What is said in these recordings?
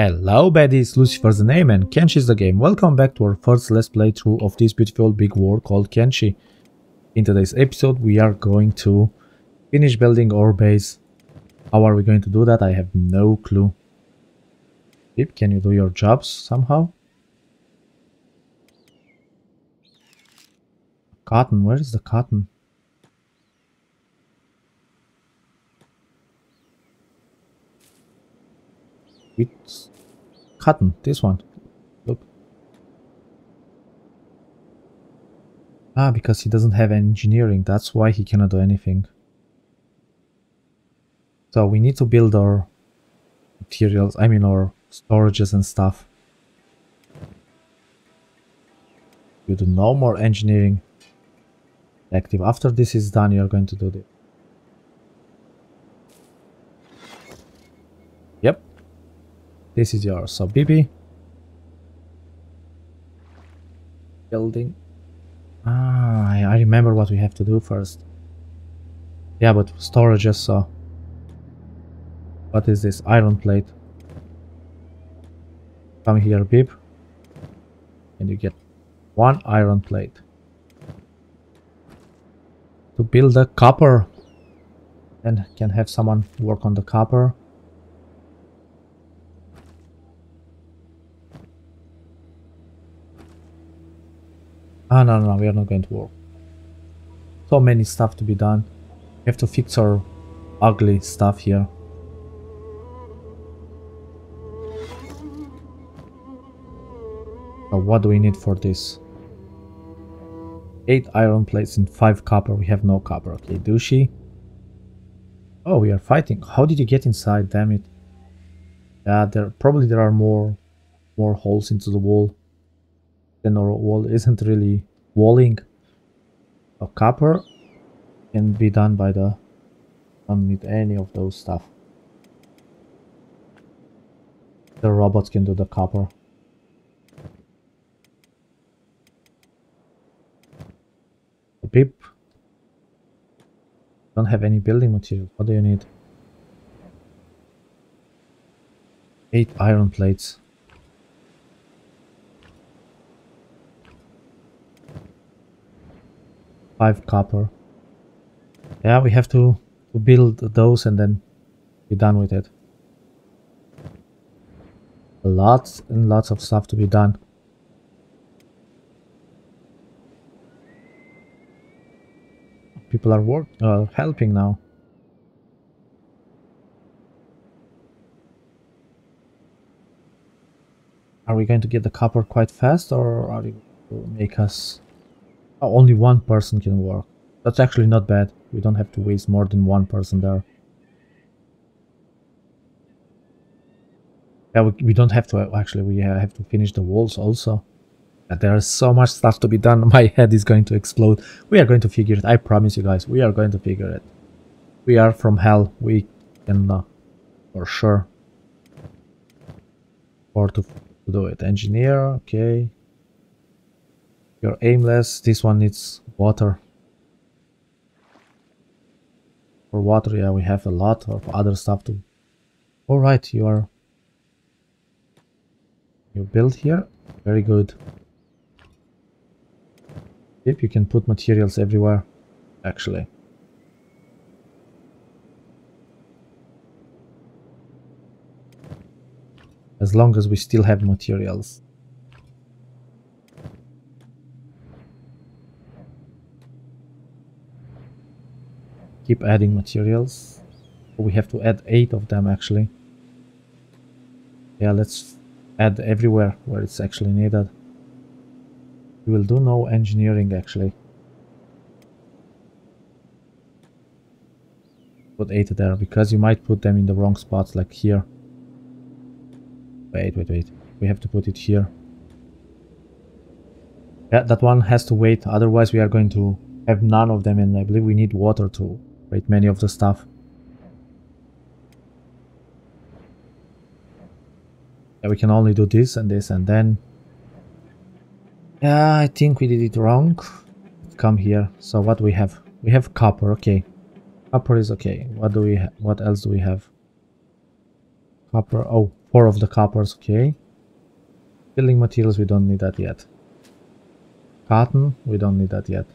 Hello baddies, Lucifer's the name and Kenshi is the game. Welcome back to our first let's play through of this beautiful big war called Kenshi. In today's episode we are going to finish building our base. How are we going to do that? I have no clue. Pip, can you do your jobs somehow? Cotton, where is the cotton? It's cotton, this one. Look. Ah, because he doesn't have engineering, that's why he cannot do anything. So we need to build our materials, I mean our storages and stuff. You do no more engineering active. After this is done, you're going to do this. This is yours. So BB. Building. Ah, I, I remember what we have to do first. Yeah, but storages, so... What is this? Iron plate. Come here, Bib. And you get one iron plate. To build the copper. And can have someone work on the copper. Ah, no, no, no, we are not going to work. So many stuff to be done. We have to fix our ugly stuff here. So what do we need for this? 8 iron plates and 5 copper. We have no copper. Okay, douchey. Oh, we are fighting. How did you get inside? Damn it. Yeah, there probably there are more more holes into the wall then our wall isn't really walling a copper can be done by the don't need any of those stuff. The robots can do the copper. Pip don't have any building material. What do you need? Eight iron plates five copper. Yeah, we have to, to build those and then be done with it. Lots and lots of stuff to be done. People are work uh, helping now. Are we going to get the copper quite fast or are you make us only one person can work. That's actually not bad. We don't have to waste more than one person there. Yeah, we, we don't have to, actually, we have to finish the walls also. There is so much stuff to be done, my head is going to explode. We are going to figure it, I promise you guys, we are going to figure it. We are from hell, we can, uh, for sure. Or to, to do it. Engineer, okay. You're aimless. This one needs water. For water, yeah, we have a lot of other stuff to... Alright, you are... You build here? Very good. If you can put materials everywhere, actually. As long as we still have materials. Keep adding materials. We have to add eight of them actually. Yeah, let's add everywhere where it's actually needed. We will do no engineering actually. Put eight there because you might put them in the wrong spots like here. Wait, wait, wait. We have to put it here. Yeah, that one has to wait, otherwise we are going to have none of them and I believe we need water to Rate many of the stuff. Yeah, we can only do this and this and then... Yeah, I think we did it wrong. Come here. So what we have? We have copper, okay. Copper is okay. What do we What else do we have? Copper, oh, four of the coppers, okay. Building materials, we don't need that yet. Cotton, we don't need that yet.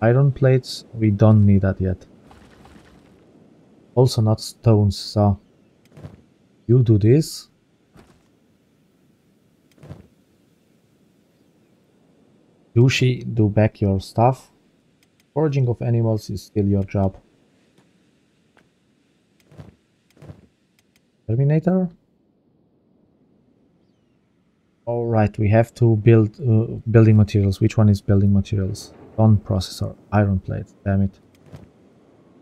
Iron plates, we don't need that yet. Also not stones, so you do this. Dushi, do back your stuff. Foraging of animals is still your job. Terminator? Alright, we have to build uh, building materials. Which one is building materials? Stone processor, iron plate, damn it.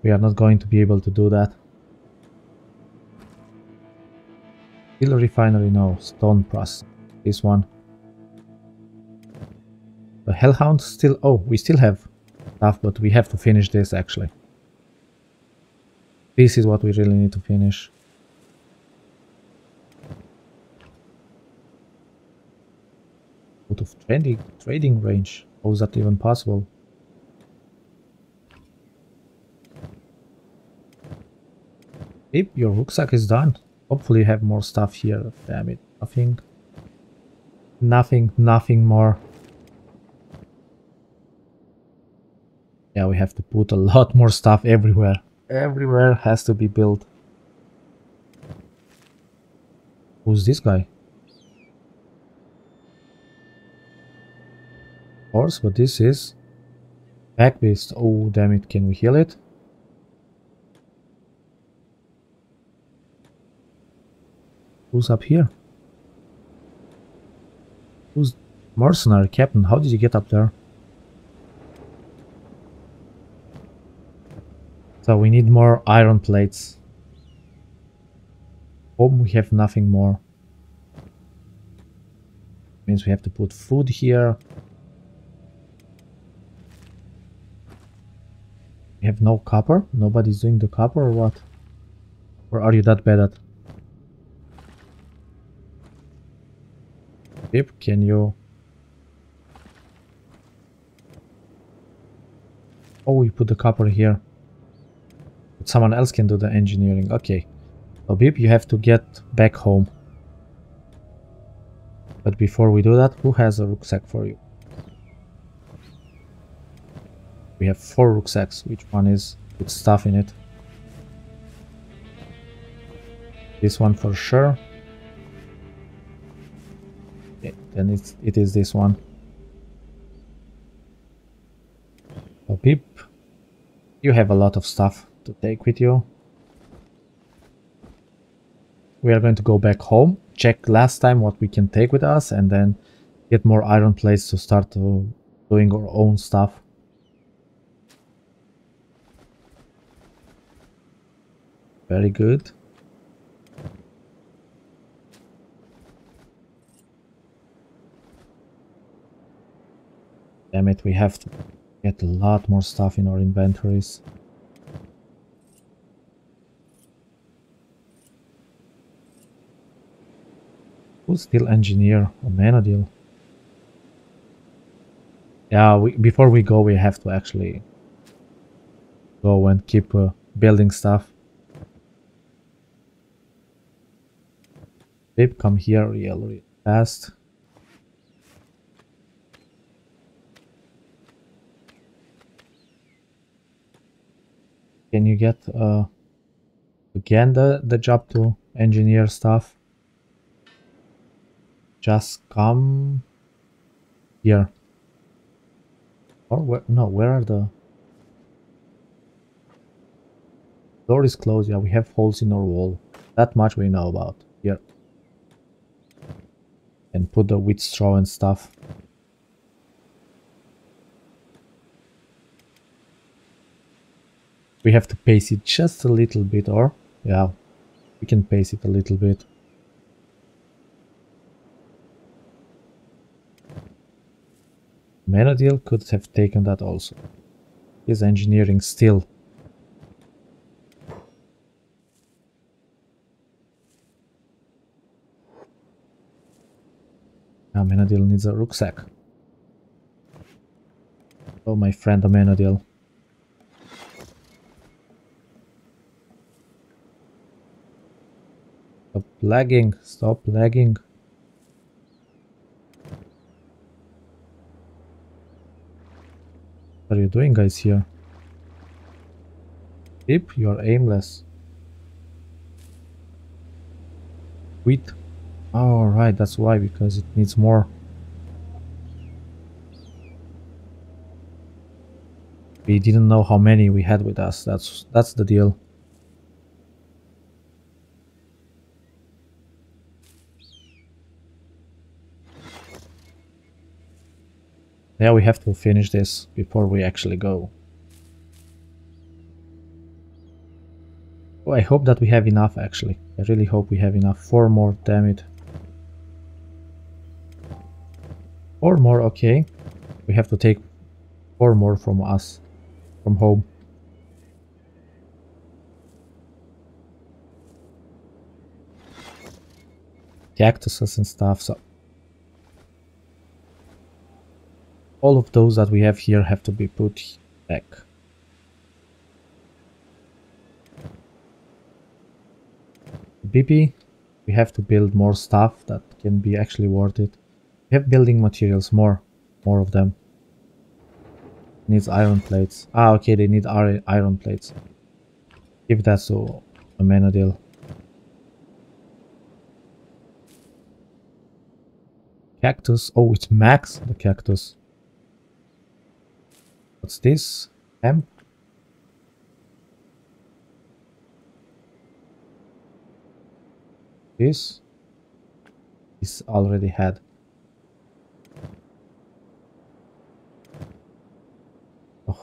We are not going to be able to do that. Steel refinery, no. Stone processor. This one. The Hellhound still... Oh, we still have stuff, but we have to finish this actually. This is what we really need to finish. Out of trading, trading range. How is that even possible? If your rucksack is done. Hopefully you have more stuff here. Damn it. Nothing. Nothing, nothing more. Yeah, we have to put a lot more stuff everywhere. Everywhere has to be built. Who's this guy? Horse, but this is... Pack beast. Oh, damn it. Can we heal it? Who's up here? Who's mercenary captain? How did you get up there? So we need more iron plates. Home we have nothing more. Means we have to put food here. We have no copper? Nobody's doing the copper or what? Or are you that bad at? Pip, can you... Oh, we put the copper here. But someone else can do the engineering. Okay. So Bip, you have to get back home. But before we do that, who has a rucksack for you? We have four rucksacks. Which one is with stuff in it? This one for sure. Then it's, it is this one. Oh, so Pip, you have a lot of stuff to take with you. We are going to go back home, check last time what we can take with us, and then get more iron plates to start doing our own stuff. Very good. Damn it, we have to get a lot more stuff in our inventories. Who's still engineer? Oh, Menadil. Yeah, we, before we go, we have to actually go and keep uh, building stuff. Babe, come here real, real fast. Can you get uh, again the, the job to engineer stuff? just come here. Or where? No, where are the... Door is closed. Yeah, we have holes in our wall. That much we know about. Here. And put the wheat straw and stuff. We have to pace it just a little bit, or... Yeah, we can pace it a little bit. Menadil could have taken that also. His engineering still. Now Menadil needs a rucksack. Oh, my friend Amenadiel. lagging. Stop lagging. What are you doing guys here? Tip, you are aimless. Wheat. Oh, right, that's why, because it needs more. We didn't know how many we had with us. That's that's the deal. Yeah, we have to finish this before we actually go. Oh, I hope that we have enough actually. I really hope we have enough. Four more, damn it. Four more, okay. We have to take four more from us, from home. Cactuses and stuff, so all of those that we have here have to be put back. BP, we have to build more stuff that can be actually worth it. We have building materials, more, more of them. Needs iron plates. Ah, okay, they need iron plates. Give that to Amenadiel. Cactus. Oh, it's max, the cactus. What's this? Hemp? This? This already had.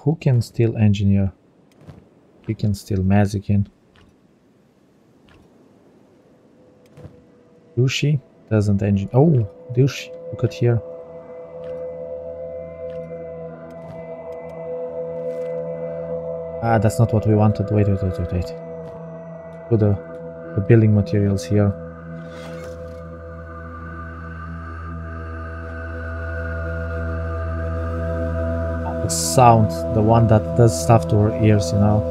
Who can steal engineer? He can steal Mazikin. Dushi doesn't engine. Oh, Dushi, look at here. Ah, that's not what we wanted. Wait, wait, wait, wait, wait. Put the, the building materials here. Sound, the one that does stuff to our ears, you know.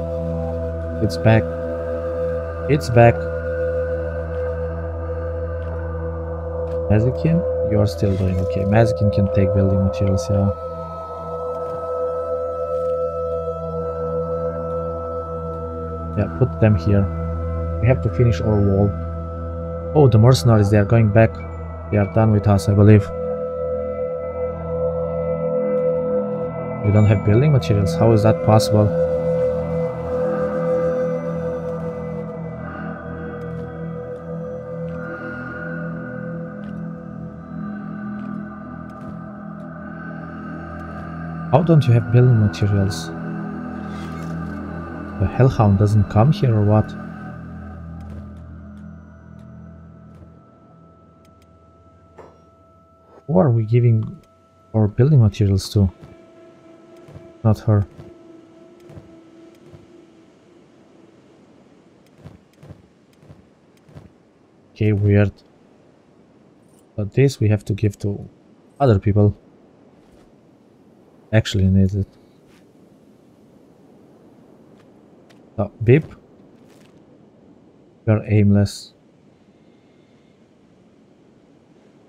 It's back. It's back. Mazikin, you're still doing okay. Mazikin can take building materials, yeah. Yeah, put them here. We have to finish our wall. Oh, the mercenaries, they are going back. They are done with us, I believe. We don't have building materials. How is that possible? How don't you have building materials? The Hellhound doesn't come here or what? Who are we giving our building materials to? Not her. Okay, weird. But this we have to give to other people. Actually need it. Oh, beep. You're aimless.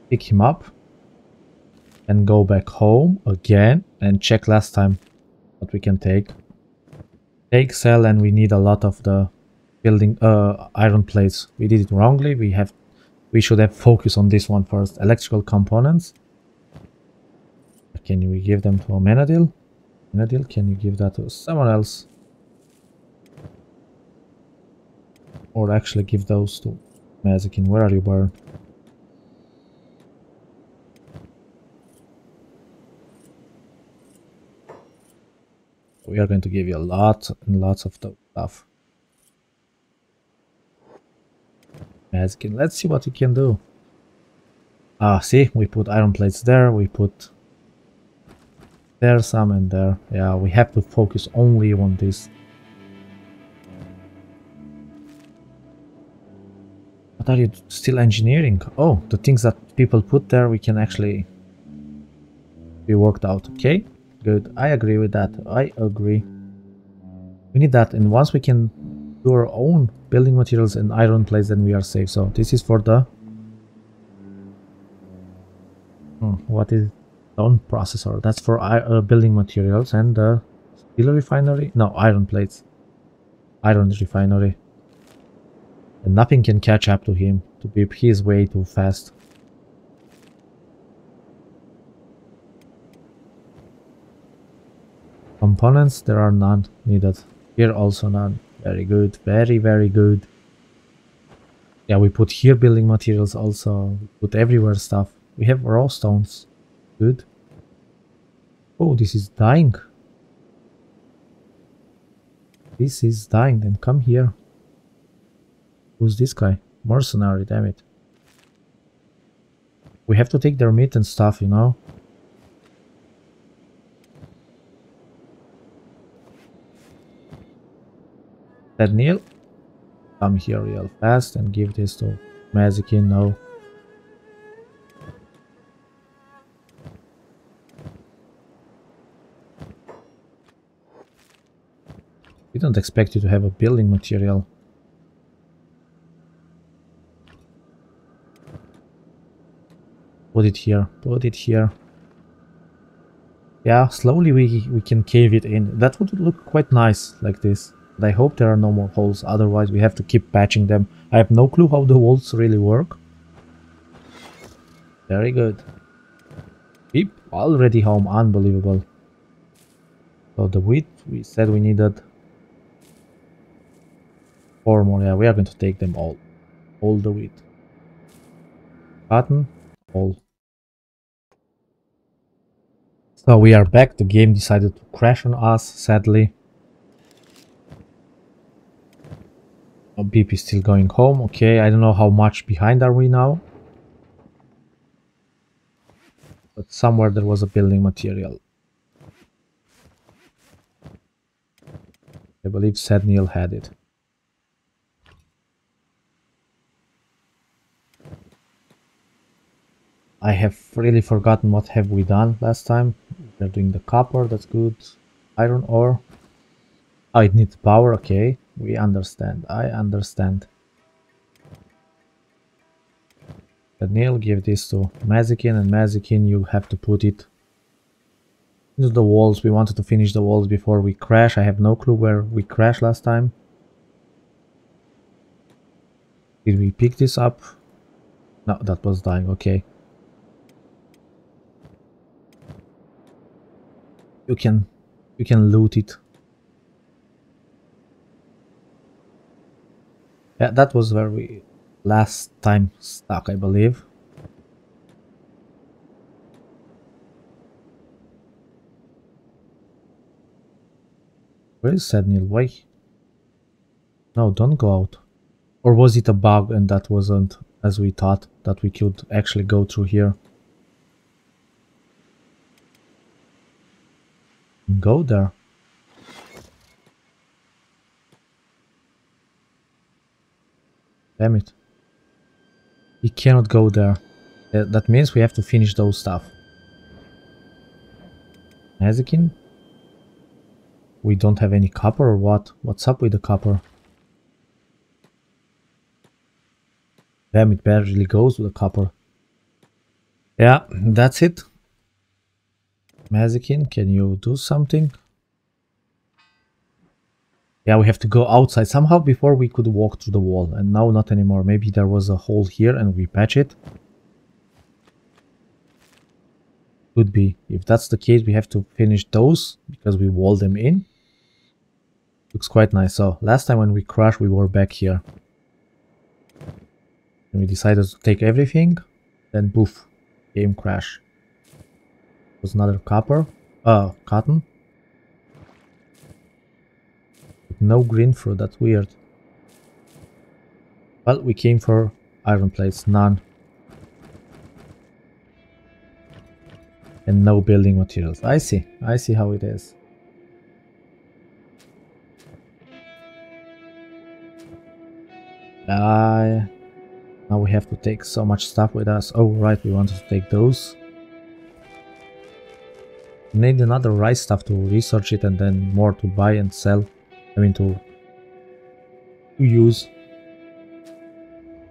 Pick him up. And go back home again and check last time what we can take. Take cell and we need a lot of the building uh iron plates. We did it wrongly. We have we should have focused on this one first. Electrical components. Can we give them to Amenadiel? Amenadiel, can you give that to someone else? Or actually give those to Mazikin. Where are you, Baron? We are going to give you a lot and lots of stuff. Mazikin, let's see what you can do. Ah, see, we put iron plates there, we put there some and there. Yeah, we have to focus only on this What are you still engineering? Oh, the things that people put there we can actually be worked out. Okay, good. I agree with that. I agree. We need that and once we can do our own building materials and iron plates, then we are safe. So this is for the... Hmm, what is stone processor? That's for uh, building materials and the steel refinery? No, iron plates. Iron refinery. And nothing can catch up to him. To be, he is way too fast. Components, there are none needed. Here also none. Very good, very, very good. Yeah, we put here building materials also. We put everywhere stuff. We have raw stones. Good. Oh, this is dying. This is dying, then come here. Who's this guy? Mercenary, damn it. We have to take their meat and stuff, you know? Neil, come here real fast and give this to Mazikin now. We don't expect you to have a building material. Put it here, put it here. Yeah, slowly we, we can cave it in. That would look quite nice like this. I hope there are no more holes, otherwise we have to keep patching them. I have no clue how the walls really work. Very good. Beep, already home, unbelievable. So the wheat, we said we needed four more. Yeah, we are going to take them all. All the wheat. Button, all. So we are back. The game decided to crash on us, sadly. Oh, Beep is still going home. Okay, I don't know how much behind are we now. But somewhere there was a building material. I believe said Neil had it. I have really forgotten what have we done last time. They're doing the copper, that's good. Iron ore. Oh, it needs power, okay. We understand, I understand. But Neil give this to Mazikin, and Mazikin, you have to put it into the walls. We wanted to finish the walls before we crash. I have no clue where we crashed last time. Did we pick this up? No, that was dying, okay. you can you can loot it yeah that was where we last time stuck i believe where is Sadnil? Why? No, don't go out. Or was it a bug and that wasn't as we thought, that we could actually go through here? go there. Damn it. He cannot go there. Uh, that means we have to finish those stuff. Mazikin? We don't have any copper or what? What's up with the copper? Damn, it barely goes with the copper. Yeah, that's it. Mazikin, can you do something? Yeah, we have to go outside. Somehow before we could walk through the wall, and now not anymore. Maybe there was a hole here and we patch it. Could be. If that's the case, we have to finish those because we walled them in. Looks quite nice. So last time when we crashed, we were back here. And we decided to take everything. Then poof, game crash was another copper, uh, cotton. But no green fruit, that's weird. Well, we came for iron plates, none. And no building materials. I see, I see how it is. Uh, now we have to take so much stuff with us. Oh, right, we wanted to take those need another rice stuff to research it and then more to buy and sell. I mean to, to use.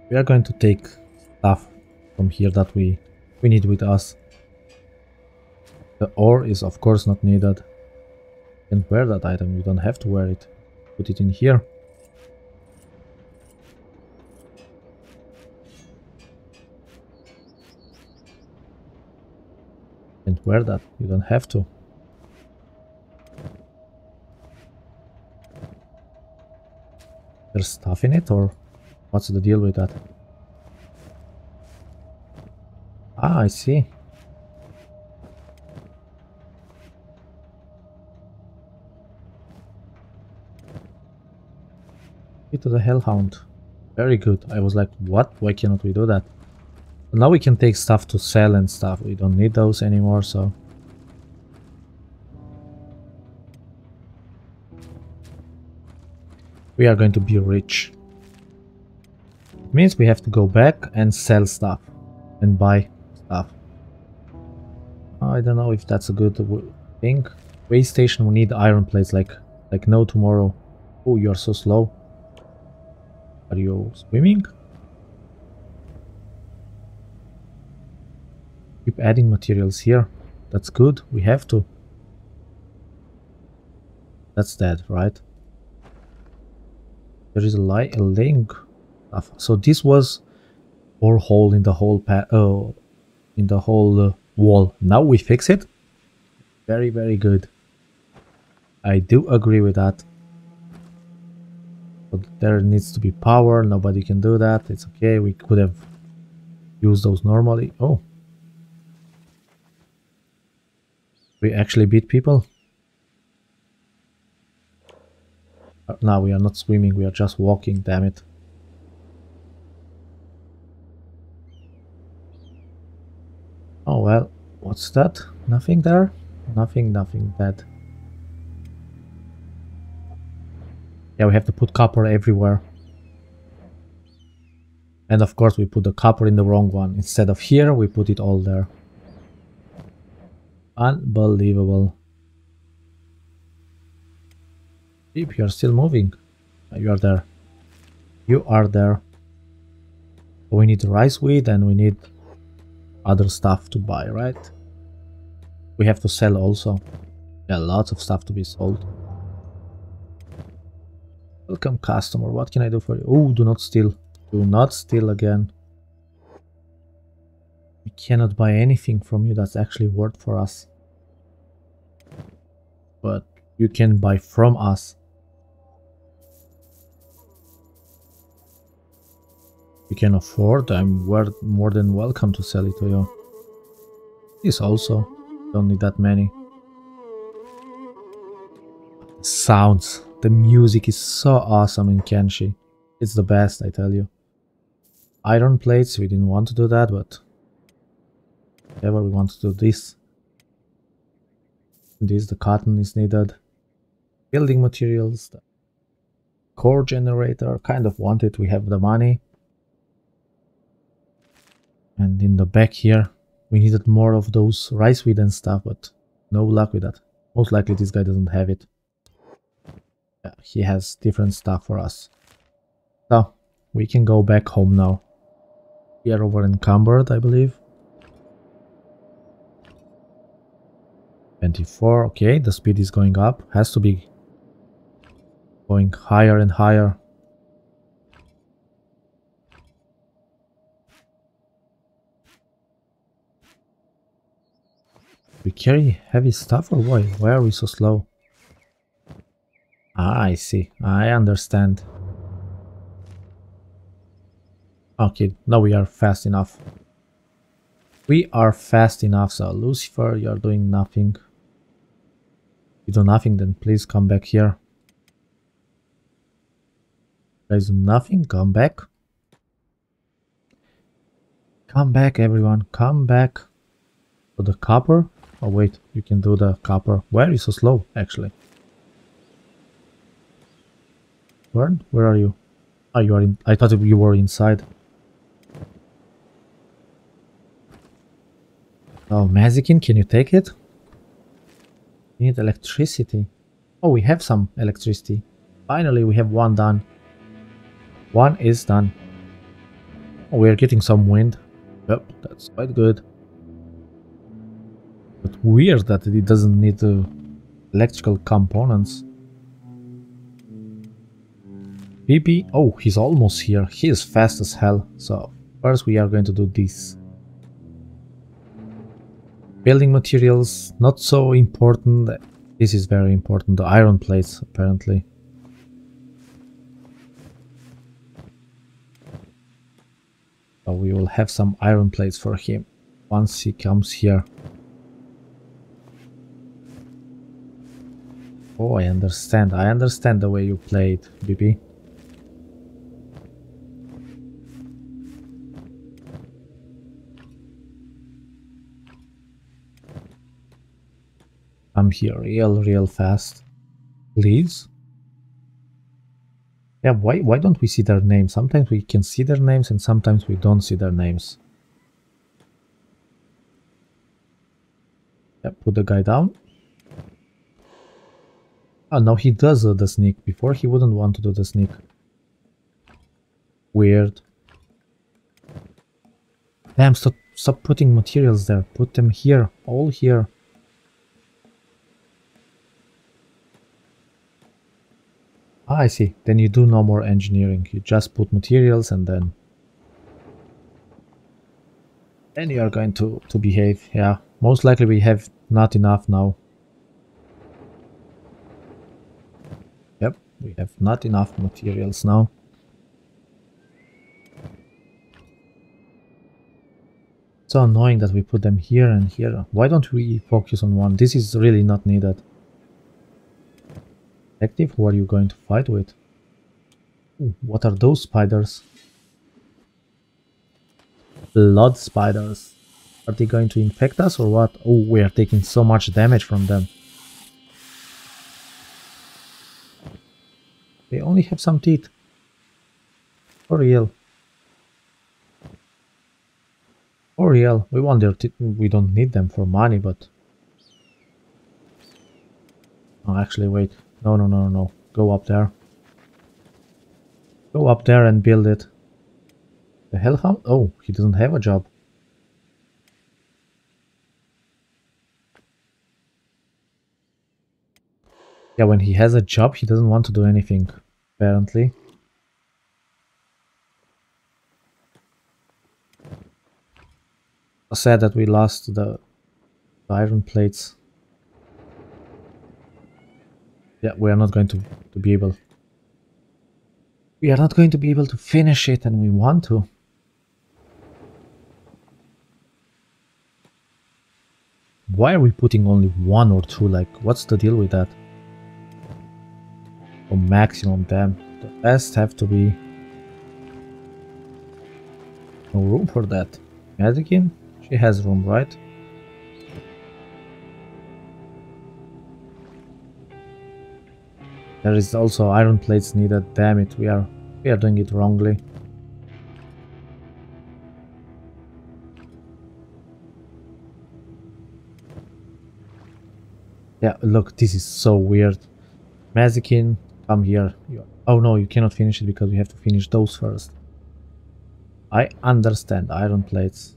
We are going to take stuff from here that we, we need with us. The ore is of course not needed. You can wear that item, you don't have to wear it. Put it in here. And wear that, you don't have to. There's stuff in it or what's the deal with that? Ah, I see. to the Hellhound. Very good. I was like, what? Why cannot we do that? But now we can take stuff to sell and stuff. We don't need those anymore, so... We are going to be rich. It means we have to go back and sell stuff. And buy stuff. I don't know if that's a good thing. Way station we need iron plates like like no tomorrow. Oh, you're so slow. Are you swimming? Keep adding materials here. That's good. We have to. That's dead, right? There is a, li a link. So this was or hole in the whole pa oh, in the whole uh, wall. Now we fix it. Very, very good. I do agree with that. But there needs to be power. Nobody can do that. It's okay. We could have used those normally. Oh. We actually beat people? Uh, Uh, now we are not swimming. We are just walking. Damn it. Oh well, what's that? Nothing there? Nothing, nothing bad. Yeah, we have to put copper everywhere. And of course we put the copper in the wrong one. Instead of here, we put it all there. Unbelievable. You're still moving. Uh, you are there. You are there. We need rice wheat and we need other stuff to buy, right? We have to sell also. Yeah, lots of stuff to be sold. Welcome customer, what can I do for you? Oh, do not steal. Do not steal again. We cannot buy anything from you that's actually worth for us. But you can buy from us. You can afford, I'm more than welcome to sell it to you. This also, don't need that many. Sounds. The music is so awesome in Kenshi. It's the best, I tell you. Iron plates, we didn't want to do that, but whatever, we want to do this. This, the cotton is needed. Building materials, core generator, kind of want it, we have the money. And in the back here, we needed more of those rice wheat and stuff, but no luck with that. Most likely this guy doesn't have it yeah, he has different stuff for us. So, we can go back home now. We are over encumbered, I believe. 24, okay, the speed is going up. Has to be going higher and higher. We carry heavy stuff or why? Why are we so slow? Ah, I see. I understand. Okay, now we are fast enough. We are fast enough, so Lucifer, you're doing nothing. You do nothing, then please come back here. Guys do nothing, come back. Come back, everyone, come back. To the copper? Oh wait, you can do the copper. Why are you so slow, actually? Where? Where are you? Oh, you are in. I thought you were inside. Oh, Mazikin, can you take it? We need electricity. Oh, we have some electricity. Finally, we have one done. One is done. Oh, we are getting some wind. Yep, that's quite good. But weird that it doesn't need the electrical components. PP, oh, he's almost here. He is fast as hell. So first we are going to do this. Building materials, not so important. This is very important, the iron plates apparently. So we will have some iron plates for him once he comes here. Oh, I understand. I understand the way you played, BP. I'm here real, real fast. Please? Yeah, why, why don't we see their names? Sometimes we can see their names and sometimes we don't see their names. Yeah, put the guy down. Oh, now he does uh, the sneak. Before he wouldn't want to do the sneak. Weird. Damn, stop, stop putting materials there. Put them here. All here. Ah, I see. Then you do no more engineering. You just put materials and then... Then you are going to, to behave. Yeah, most likely we have not enough now. Yep, we have not enough materials now. So annoying that we put them here and here. Why don't we focus on one? This is really not needed. Active, who are you going to fight with? Ooh, what are those spiders? Blood spiders. Are they going to infect us or what? Oh, we are taking so much damage from them. They only have some teeth. For real. For real. We want their teeth. We don't need them for money, but... Oh, actually, wait. No, no, no, no. Go up there. Go up there and build it. The hellhound? Oh, he doesn't have a job. Yeah, when he has a job, he doesn't want to do anything, apparently. Sad that we lost the iron plates yeah, we are not going to, to be able... We are not going to be able to finish it and we want to. Why are we putting only one or two? Like, what's the deal with that? Maximum damn. The best have to be... No room for that. Mazikin? She has room, right? There is also iron plates needed. Damn it, we are we are doing it wrongly. Yeah, look, this is so weird. Mazikin, come here. Oh no, you cannot finish it because we have to finish those first. I understand iron plates.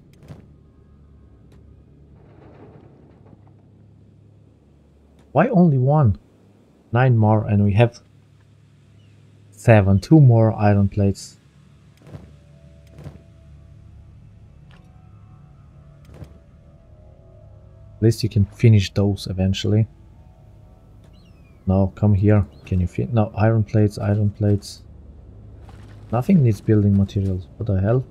Why only one? nine more and we have seven two more iron plates at least you can finish those eventually no come here can you fit no iron plates iron plates nothing needs building materials what the hell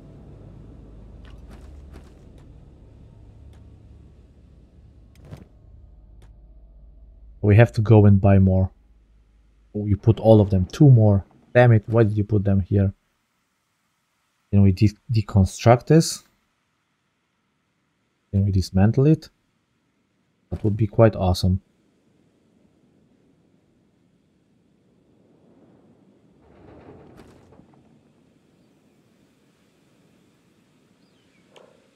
we have to go and buy more Oh, you put all of them. Two more. Damn it, why did you put them here? Can we de deconstruct this? Can we dismantle it? That would be quite awesome.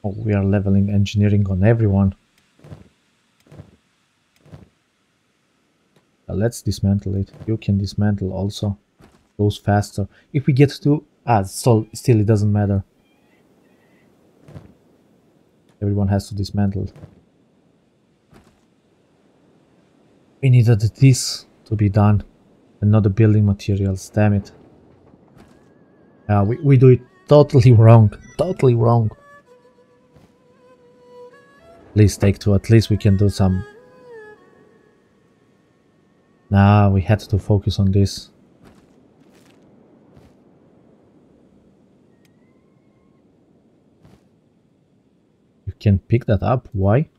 Oh, we are leveling engineering on everyone. Let's dismantle it. You can dismantle also. Goes faster. If we get to... Ah, so still it doesn't matter. Everyone has to dismantle. We needed this to be done and not the building materials, damn it. Yeah, we, we do it totally wrong, totally wrong. Please take two, at least we can do some... Nah, we had to focus on this. You can pick that up, why?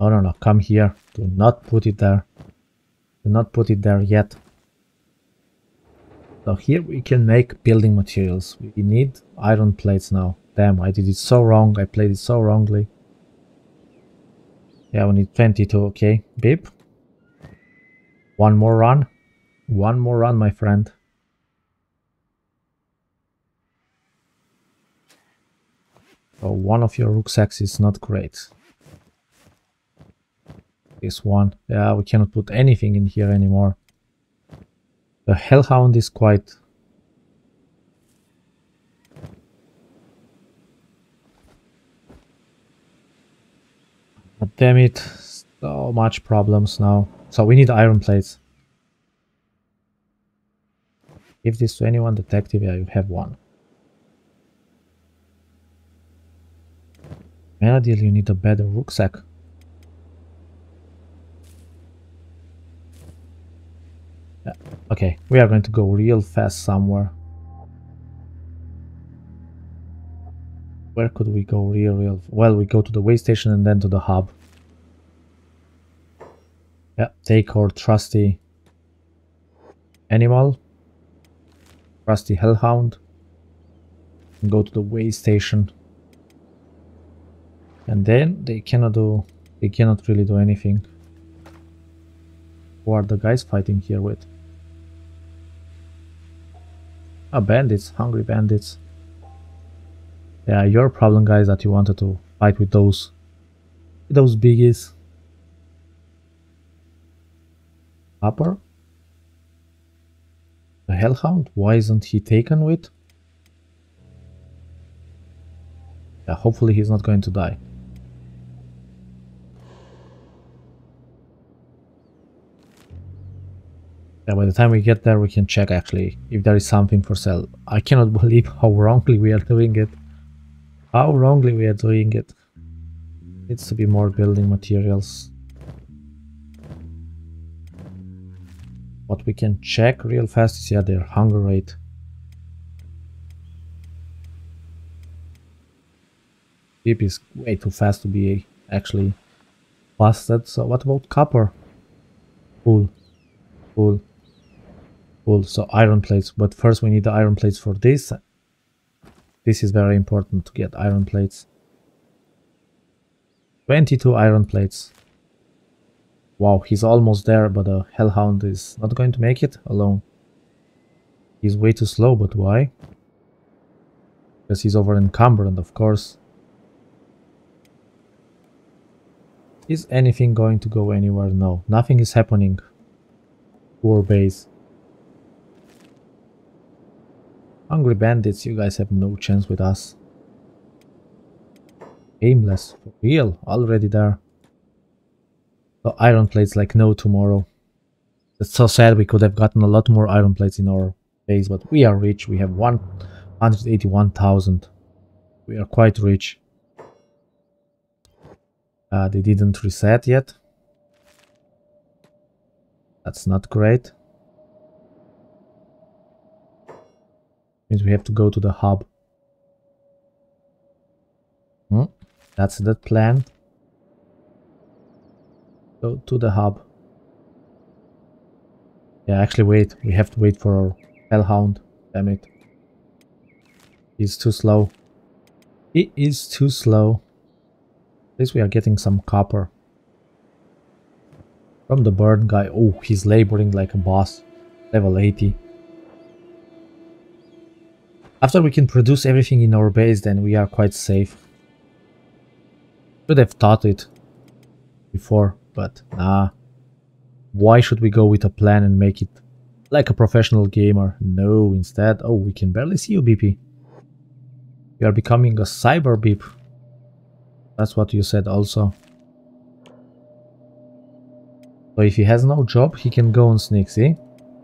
No, no, no, come here. Do not put it there. Do not put it there yet. So here we can make building materials. We need iron plates now. Damn, I did it so wrong. I played it so wrongly. Yeah, we need 22. Okay, beep. One more run. One more run, my friend. So one of your rucksacks is not great this one. Yeah, we cannot put anything in here anymore. The Hellhound is quite... damn it, so much problems now. So we need iron plates. Give this to anyone, detective, yeah, you have one. Menadil, you need a better rucksack. Yeah. Okay, we are going to go real fast somewhere. Where could we go real, real? Well, we go to the way station and then to the hub. Yeah, take our trusty animal, trusty hellhound, and go to the way station. And then they cannot do, they cannot really do anything. Who are the guys fighting here with? Ah, bandits, hungry bandits. Yeah, your problem, guys, that you wanted to fight with those, those biggies. Upper? The Hellhound? Why isn't he taken with? Yeah, hopefully he's not going to die. Yeah, by the time we get there, we can check actually if there is something for sale. I cannot believe how wrongly we are doing it. How wrongly we are doing it. Needs to be more building materials. What we can check real fast is yeah, their hunger rate. Deep is way too fast to be actually busted. So what about copper? Cool. Cool. Cool, so iron plates, but first we need the iron plates for this. This is very important to get iron plates. 22 iron plates. Wow, he's almost there, but the Hellhound is not going to make it alone. He's way too slow, but why? Because he's over encumbered, of course. Is anything going to go anywhere? No, nothing is happening. Poor base. Hungry bandits, you guys have no chance with us. Aimless, for real, already there. So iron plates like no tomorrow. It's so sad we could have gotten a lot more iron plates in our base, but we are rich. We have 181,000. We are quite rich. Uh, they didn't reset yet. That's not great. Means we have to go to the hub. Hmm, that's the plan. Go to the hub. Yeah, actually wait. We have to wait for our hellhound. Damn it. He's too slow. He is too slow. At least we are getting some copper. From the bird guy. Oh, he's laboring like a boss. Level 80. After we can produce everything in our base, then we are quite safe. Should have thought it. before, but nah. Why should we go with a plan and make it like a professional gamer? No, instead, oh, we can barely see you, Beep. You are becoming a cyber beep. That's what you said also. So if he has no job, he can go on sneak, see?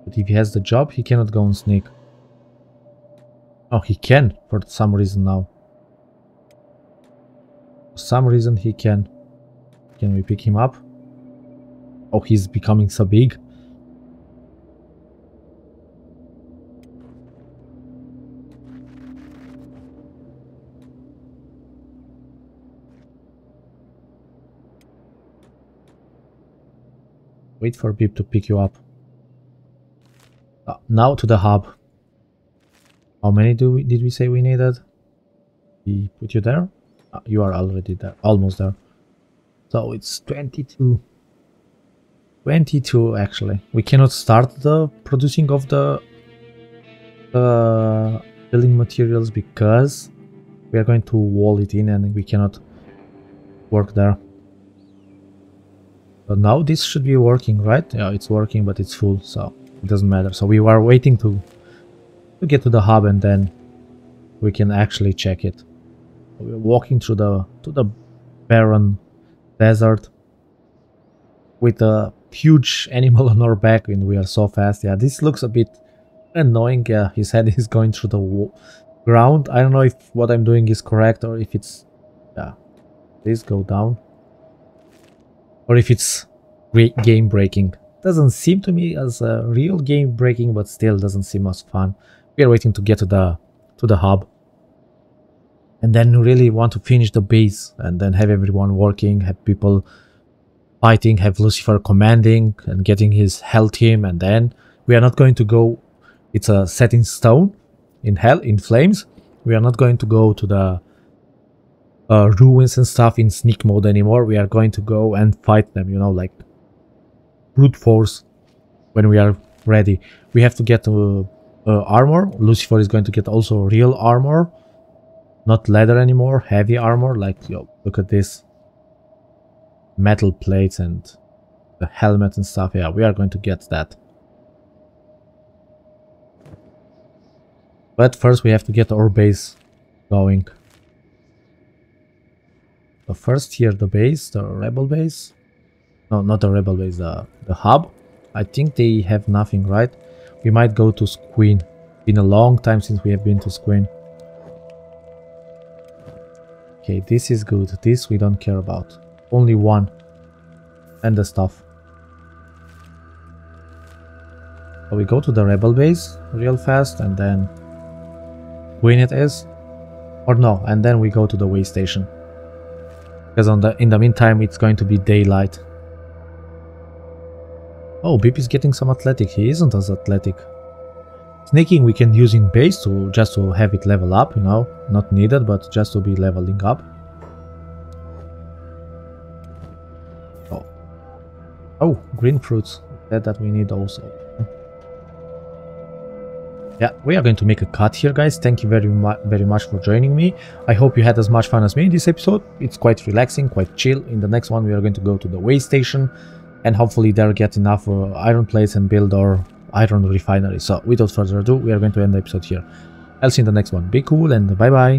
But if he has the job, he cannot go on sneak. Oh, he can, for some reason now. For some reason he can. Can we pick him up? Oh, he's becoming so big. Wait for Beep to pick you up. Uh, now to the hub. How many do we did we say we needed? We put you there? Uh, you are already there, almost there. So it's 22. 22 actually. We cannot start the producing of the uh, building materials because we are going to wall it in and we cannot work there. But now this should be working, right? Yeah, it's working, but it's full, so it doesn't matter. So we were waiting to, to get to the hub and then we can actually check it. We're walking through the to the barren desert with a huge animal on our back and we are so fast. Yeah, this looks a bit annoying. Yeah, his head is going through the ground. I don't know if what I'm doing is correct or if it's... Yeah, please go down. Or if it's game breaking. Doesn't seem to me as a real game breaking, but still doesn't seem as fun. We are waiting to get to the to the hub. And then really want to finish the base and then have everyone working, have people fighting, have Lucifer commanding and getting his hell team, and then we are not going to go. It's a set in stone in hell in flames. We are not going to go to the uh, ruins and stuff in sneak mode anymore. We are going to go and fight them. You know, like brute force when we are ready. We have to get uh, uh, armor. Lucifer is going to get also real armor, not leather anymore. Heavy armor. Like yo, look at this metal plates and the helmet and stuff. Yeah, we are going to get that. But first we have to get our base going. So first here the base, the rebel base. No, not the rebel base, the, the hub. I think they have nothing, right? We might go to Squeen. Been a long time since we have been to Squeen. Okay, this is good. This we don't care about. Only one. And the stuff. So we go to the rebel base real fast and then win it is. Or no, and then we go to the way station. Because on the in the meantime it's going to be daylight. Oh, Beep getting some athletic. He isn't as athletic. Sneaking we can use in base to just to have it level up, you know. Not needed, but just to be leveling up. Oh. Oh, green fruits. That, that we need also. Yeah, we are going to make a cut here, guys. Thank you very, mu very much for joining me. I hope you had as much fun as me in this episode. It's quite relaxing, quite chill. In the next one, we are going to go to the way station and hopefully there get enough uh, iron plates and build our iron refinery. So without further ado, we are going to end the episode here. I'll see you in the next one. Be cool and bye-bye.